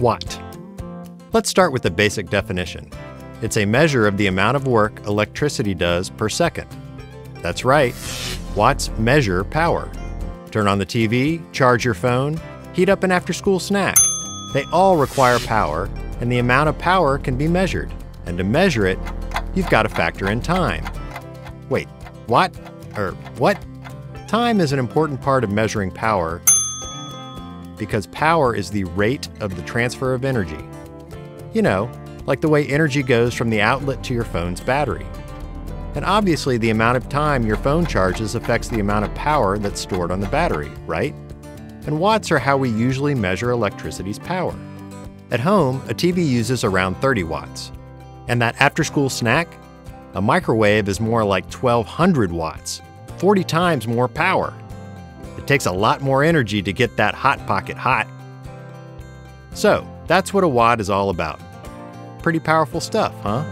Watt. Let's start with the basic definition. It's a measure of the amount of work electricity does per second. That's right, watts measure power. Turn on the TV, charge your phone, heat up an after school snack. They all require power, and the amount of power can be measured. And to measure it, you've got to factor in time. Wait, what? Or what? Time is an important part of measuring power because power is the rate of the transfer of energy. You know, like the way energy goes from the outlet to your phone's battery. And obviously, the amount of time your phone charges affects the amount of power that's stored on the battery, right? And watts are how we usually measure electricity's power. At home, a TV uses around 30 watts. And that after school snack? A microwave is more like 1200 watts, 40 times more power. It takes a lot more energy to get that hot pocket hot. So, that's what a watt is all about. Pretty powerful stuff, huh?